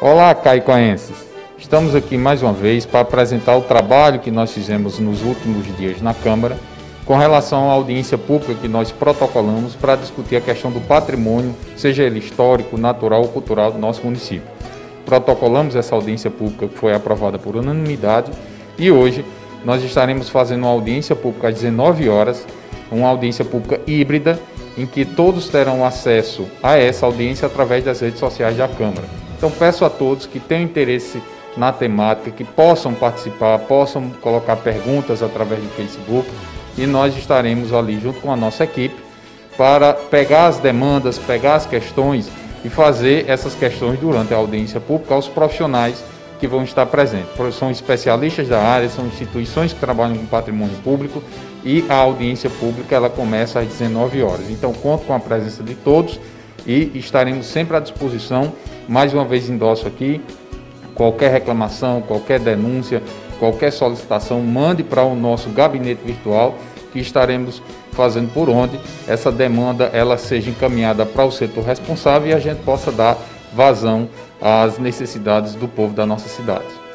Olá, caicoenses! Estamos aqui mais uma vez para apresentar o trabalho que nós fizemos nos últimos dias na Câmara com relação à audiência pública que nós protocolamos para discutir a questão do patrimônio, seja ele histórico, natural ou cultural do nosso município. Protocolamos essa audiência pública que foi aprovada por unanimidade e hoje nós estaremos fazendo uma audiência pública às 19 horas, uma audiência pública híbrida, em que todos terão acesso a essa audiência através das redes sociais da Câmara. Então peço a todos que tenham interesse na temática, que possam participar, possam colocar perguntas através do Facebook e nós estaremos ali junto com a nossa equipe para pegar as demandas, pegar as questões e fazer essas questões durante a audiência pública aos profissionais que vão estar presentes. São especialistas da área, são instituições que trabalham com patrimônio público e a audiência pública ela começa às 19 horas. Então conto com a presença de todos e estaremos sempre à disposição. Mais uma vez endosso aqui, qualquer reclamação, qualquer denúncia, qualquer solicitação, mande para o nosso gabinete virtual que estaremos fazendo por onde essa demanda ela seja encaminhada para o setor responsável e a gente possa dar vazão às necessidades do povo da nossa cidade.